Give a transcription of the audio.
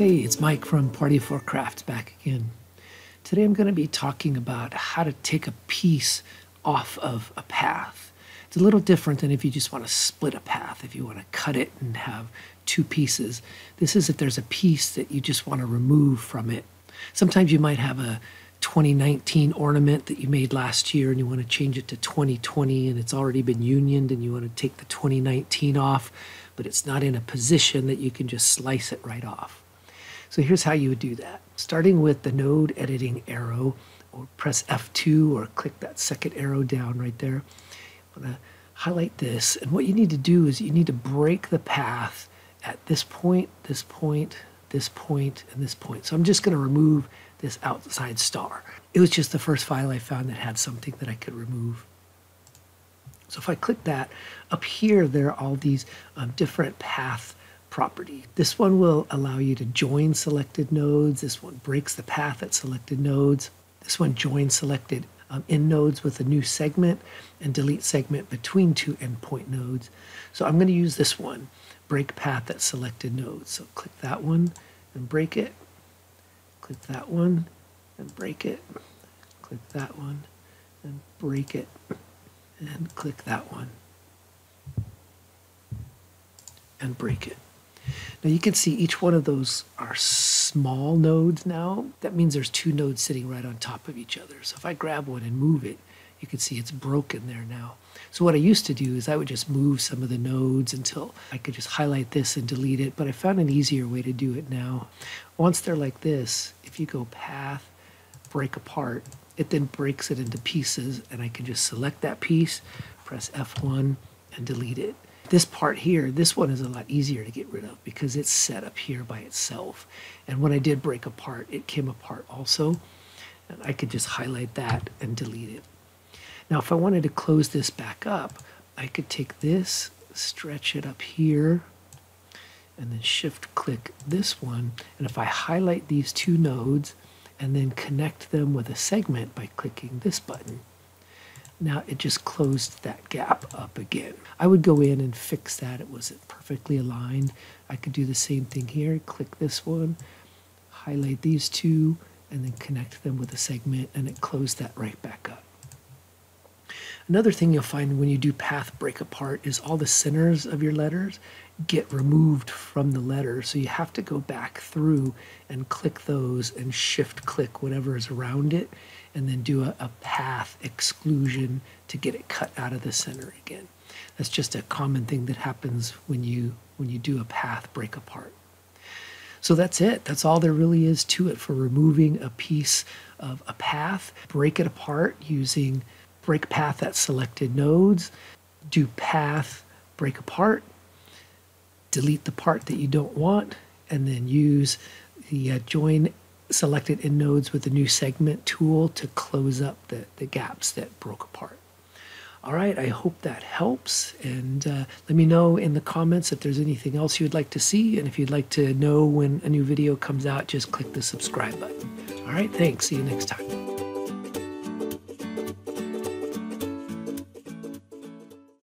Hey, it's Mike from Party for Crafts back again. Today I'm going to be talking about how to take a piece off of a path. It's a little different than if you just want to split a path, if you want to cut it and have two pieces. This is if there's a piece that you just want to remove from it. Sometimes you might have a 2019 ornament that you made last year and you want to change it to 2020 and it's already been unioned and you want to take the 2019 off, but it's not in a position that you can just slice it right off. So here's how you would do that. Starting with the node editing arrow, or press F2 or click that second arrow down right there. I'm going to highlight this. And what you need to do is you need to break the path at this point, this point, this point, and this point. So I'm just going to remove this outside star. It was just the first file I found that had something that I could remove. So if I click that, up here there are all these um, different path property. This one will allow you to join selected nodes. This one breaks the path at selected nodes. This one joins selected um, end nodes with a new segment and delete segment between two endpoint nodes. So I'm going to use this one, break path at selected nodes. So click that one and break it. Click that one and break it. Click that one and break it. And click that one and break it. Now you can see each one of those are small nodes now. That means there's two nodes sitting right on top of each other. So if I grab one and move it, you can see it's broken there now. So what I used to do is I would just move some of the nodes until I could just highlight this and delete it, but I found an easier way to do it now. Once they're like this, if you go path, break apart, it then breaks it into pieces and I can just select that piece, press F1 and delete it. This part here, this one is a lot easier to get rid of because it's set up here by itself. And when I did break apart, it came apart also. And I could just highlight that and delete it. Now, if I wanted to close this back up, I could take this, stretch it up here, and then shift click this one. And if I highlight these two nodes and then connect them with a segment by clicking this button, now it just closed that gap up again. I would go in and fix that. It wasn't perfectly aligned. I could do the same thing here. Click this one, highlight these two, and then connect them with a segment, and it closed that right back. Another thing you'll find when you do path break apart is all the centers of your letters get removed from the letter. So you have to go back through and click those and shift click whatever is around it and then do a, a path exclusion to get it cut out of the center again. That's just a common thing that happens when you when you do a path break apart. So that's it. That's all there really is to it for removing a piece of a path. Break it apart using break path at selected nodes, do path break apart, delete the part that you don't want, and then use the uh, join selected end nodes with the new segment tool to close up the, the gaps that broke apart. All right, I hope that helps. And uh, let me know in the comments if there's anything else you'd like to see. And if you'd like to know when a new video comes out, just click the subscribe button. All right, thanks. See you next time.